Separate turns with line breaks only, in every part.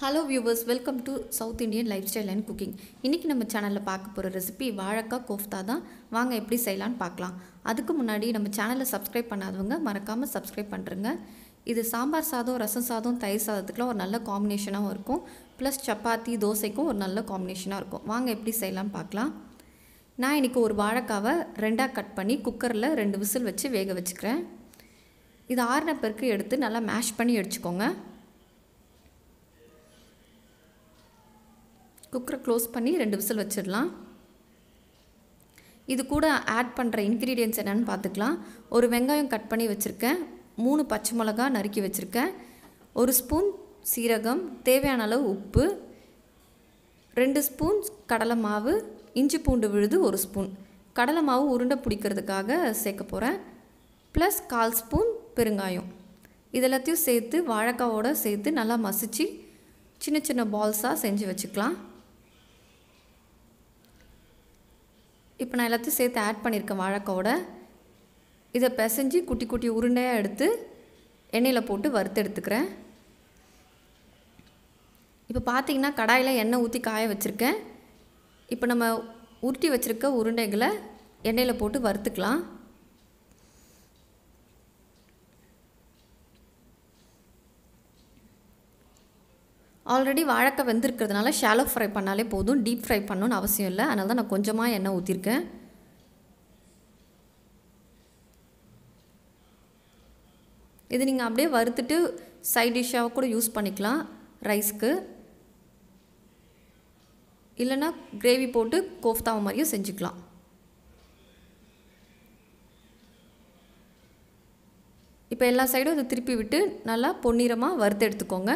Hello viewers welcome to south Indian life style and cooking இன்றைக்கி நம்ம சேனலில் பார்க்க போகிற ரெசிபி வாழைக்காய் கோஃப்தா தான். வாங்க எப்படி செய்யலான்னு பார்க்கலாம். அதுக்கு முன்னாடி நம்ம சேனலை சப்ஸ்கிரைப் பண்ணாதவங்க மறக்காமல் சப்ஸ்கிரைப் பண்ணுறங்க இது சாம்பார் சாதம் ரசம் சாதம் தயிர் சாதத்துக்குலாம் ஒரு நல்ல காம்பினேஷனாகவும் இருக்கும். ப்ளஸ் சப்பாத்தி தோசைக்கும் ஒரு நல்ல காம்பினேஷனாக இருக்கும். வாங்க எப்படி செய்யலான்னு பார்க்கலாம். நான் இன்றைக்கி ஒரு வாழைக்காவை ரெண்டாக கட் பண்ணி குக்கரில் ரெண்டு விசில் வச்சு வேக வச்சுக்கிறேன். இது ஆறின பிறகு எடுத்து நல்லா மேஷ் பண்ணி எடுத்துக்கோங்க. குக்கரை க்ளோஸ் பண்ணி ரெண்டு விசில் வச்சிடலாம். இது கூட ஆட் பண்ணுற இன்க்ரீடியன்ஸ் என்னென்னு பார்த்துக்கலாம். ஒரு வெங்காயம் கட் பண்ணி வச்சுருக்கேன். மூணு பச்சை மிளகா நறுக்கி வச்சுருக்கேன். ஒரு ஸ்பூன் சீரகம் தேவையான அளவு உப்பு ரெண்டு ஸ்பூன் கடலை மாவு இஞ்சி பூண்டு விழுது ஒரு ஸ்பூன். கடலை மாவு உருண்டை பிடிக்கிறதுக்காக சேர்க்க போகிறேன் ப்ளஸ் கால் ஸ்பூன் பெருங்காயம். இதெல்லாத்தையும் சேர்த்து வாழைக்காவோடு சேர்த்து நல்லா மசிச்சு சின்ன சின்ன பால்ஸாக செஞ்சு வச்சுக்கலாம். இப்போ நான் எல்லாத்தையும் சேர்த்து ஆட் பண்ணியிருக்கேன் வாழைக்காவோட. இதை பிசைஞ்சு குட்டி குட்டி உருண்டையாக எடுத்து எண்ணெயில் போட்டு வறுத்து எடுத்துக்கிறேன். இப்போ பார்த்தீங்கன்னா கடாயில் எண்ணெய் ஊற்றி காய வச்சுருக்கேன். இப்போ நம்ம உருட்டி வச்சுருக்க உருண்டைகளை எண்ணெயில் போட்டு வறுத்துக்கலாம். ஆல்ரெடி வாழைக்காய் வெந்திருக்கிறதுனால ஷாலோ ஃப்ரை பண்ணாலே போதும். டீப் ஃப்ரை பண்ணணும்னு அவசியம் இல்லை. அதனால தான் நான் கொஞ்சமாக எண்ணெய் ஊற்றிருக்கேன் இது நீங்கள் அப்படியே வறுத்துட்டு சைட் டிஷ்ஷாக கூட யூஸ் பண்ணிக்கலாம். ரைஸ்க்கு இல்லைன்னா கிரேவி போட்டு கோஃப்தாவை மாதிரியும் செஞ்சுக்கலாம். இப்போ எல்லா சைடும் இதை திருப்பி விட்டு நல்லா பொன்னிறமாக வறுத்து எடுத்துக்கோங்க.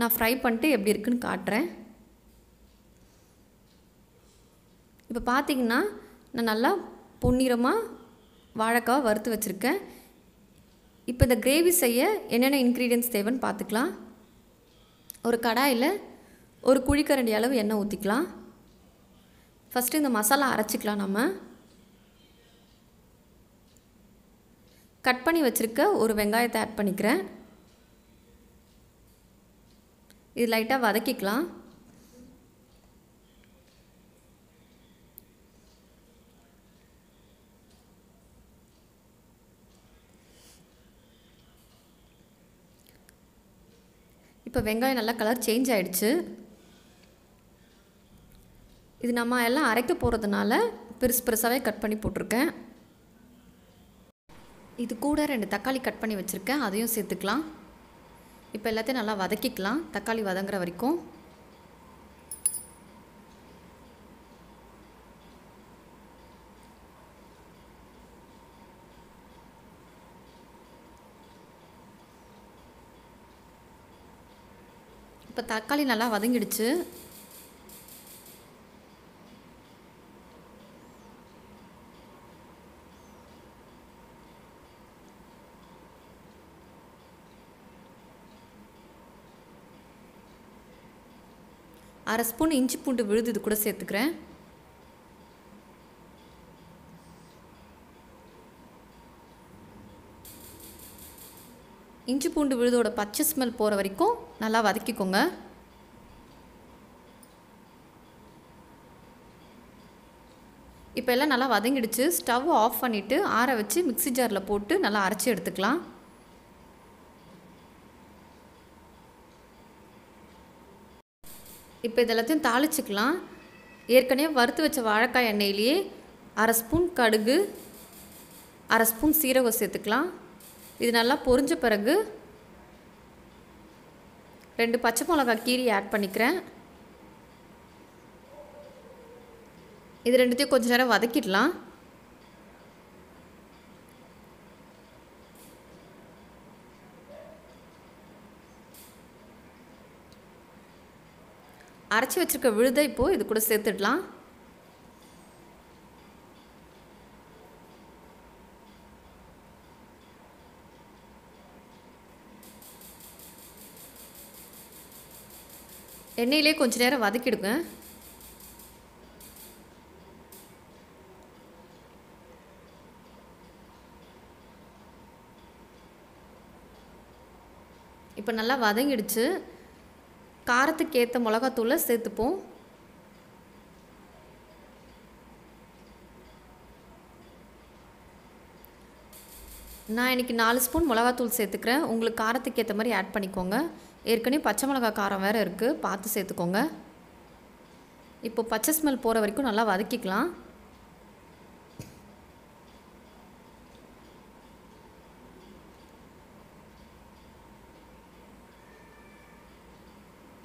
நான் ஃப்ரை பண்ணிட்டு எப்படி இருக்குன்னு காட்டுறேன். இப்போ பார்த்தீங்கன்னா நான் நல்லா பொன்னிறமாக வாழைக்காவை வறுத்து வச்சுருக்கேன். இப்போ இந்த கிரேவி செய்ய என்னென்ன இன்க்ரீடியன்ஸ் தேவைன்னு பார்த்துக்கலாம் ஒரு கடாயில் ஒரு குழிக்கரண்டி அளவு எண்ணெய் ஊற்றிக்கலாம் ஃபஸ்ட்டு இந்த மசாலா அரைச்சிக்கலாம் நம்ம. கட் பண்ணி வச்சுருக்க ஒரு வெங்காயத்தை ஆட் பண்ணிக்கிறேன். இது லைட்டாக வதக்கிக்கலாம். இப்போ வெங்காயம் நல்லா கலர் சேஞ்ச் ஆகிடுச்சு இது நம்ம எல்லாம் அரைக்க போகிறதுனால பெருசு பெருசாகவே கட் பண்ணி போட்டிருக்கேன். இது கூட ரெண்டு தக்காளி கட் பண்ணி வச்சுருக்கேன். அதையும் சேர்த்துக்கலாம். இப்போ எல்லாத்தையும் நல்லா வதக்கிக்கலாம். தக்காளி வதங்குற வரைக்கும். இப்போ தக்காளி நல்லா வதங்கிடுச்சு. அரை ஸ்பூன் இஞ்சி பூண்டு விழுது இது கூட சேர்த்துக்கிறேன். இஞ்சி பூண்டு விழுதோட பச்சை ஸ்மெல் போகிற வரைக்கும் நல்லா வதக்கிக்கோங்க. இப்போ எல்லாம் நல்லா வதங்கிடுச்சு. ஸ்டவ் ஆஃப் பண்ணிவிட்டு ஆற வச்சு மிக்சி ஜாரில் போட்டு நல்லா அரைச்சி எடுத்துக்கலாம். இப்போ இதெல்லாத்தையும் தாளிச்சிக்கலாம். ஏற்கனவே வறுத்து வச்ச வாழைக்காய் எண்ணெயிலேயே அரை ஸ்பூன் கடுகு அரை ஸ்பூன் சீரகம் சேர்த்துக்கலாம். இது நல்லா பொரிஞ்ச பிறகு ரெண்டு பச்சை மிளகாய் கீரி ஆட் பண்ணிக்கிறேன். இது ரெண்டுத்தையும் கொஞ்சம் நேரம் வதக்கிடலாம். அரைச்சி வச்சுருக்க விழுதை இப்போது இது கூட சேர்த்துடலாம். எண்ணெயிலே கொஞ்ச நேரம் வதக்கிடுங்க. இப்போ நல்லா வதங்கிடுச்சு. காரத்துக்கு ஏற்ற மிளகாத்தூளை சேர்த்துப்போம். நான் இன்றைக்கி நாலு ஸ்பூன் மிளகாத்தூள் சேர்த்துக்கிறேன். உங்களுக்கு காரத்துக்கு ஏற்ற மாதிரி ஆட் பண்ணிக்கோங்க. ஏற்கனவே பச்சை மிளகா காரம் வேறு இருக்குது பார்த்து சேர்த்துக்கோங்க. இப்போ பச்சை ஸ்மெல் போகிற வரைக்கும் நல்லா வதக்கிக்கலாம்.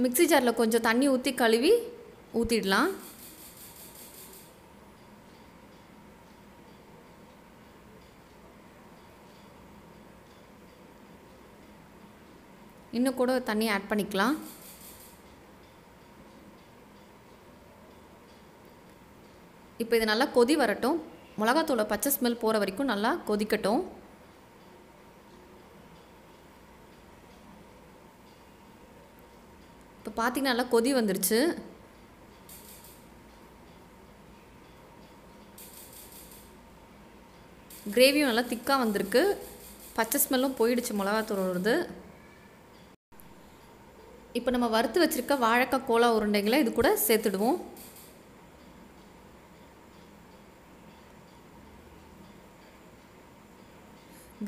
மிக்ஸி ஜாரில் கொஞ்சம் தண்ணி ஊற்றி கழுவி ஊற்றிடலாம் இன்னும் கூட தண்ணி ஆட் பண்ணிக்கலாம். இப்போ இது நல்லா கொதி வரட்டும். மிளகாத்தூளை பச்சை ஸ்மெல் போகிற வரைக்கும் நல்லா கொதிக்கட்டும். இப்போ பார்த்தீங்கன்னா நல்லா கொதி வந்துருச்சு. கிரேவியும் நல்லா திக்காக வந்திருக்கு. பச்சை ஸ்மெல்லும் போயிடுச்சு மிளகாத்தூளோடது. இப்போ நம்ம வறுத்து வச்சுருக்க வாழைக்காய் கோலா உருண்டைங்களை இது கூட சேர்த்துடுவோம்.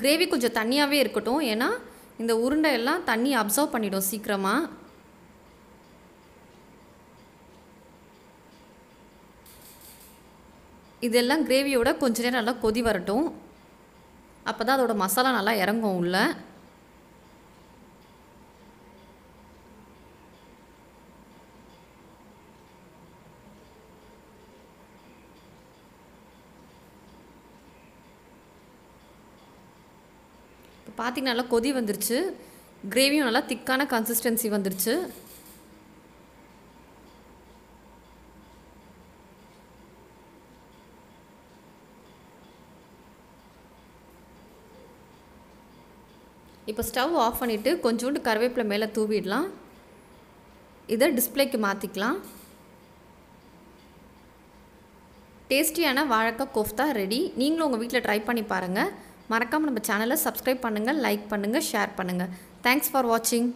கிரேவி கொஞ்சம் தண்ணியாகவே இருக்கட்டும். ஏன்னா இந்த உருண்டை எல்லாம் தண்ணி அப்சர்வ் பண்ணிடும் சீக்கிரமாக இதெல்லாம் கிரேவியோட கொஞ்ச நேரம் நல்லா கொதி வரட்டும். அப்போ தான் அதோட மசாலா நல்லா இறங்கும் உள்ள. இப்போ பார்த்திங்கன்னா நல்லா கொதி வந்துருச்சு. கிரேவியும் நல்லா திக்கான கன்சிஸ்டன்சி வந்துருச்சு. இப்போ ஸ்டவ் ஆஃப் பண்ணிவிட்டு கொஞ்சோண்டு கருவேப்பிலை மேலே தூவிடலாம். இதை டிஸ்பிளேக்கு மாற்றிக்கலாம் டேஸ்டியான வாழைக்காய் கோஃப்தா ரெடி. நீங்களும் உங்கள் வீட்டில் ட்ரை பண்ணி பாருங்கள் மறக்காமல் நம்ம சேனலை சப்ஸ்கிரைப் பண்ணுங்கள் லைக் பண்ணுங்கள் ஷேர் பண்ணுங்கள் தேங்க்ஸ் ஃபார் வாட்சிங்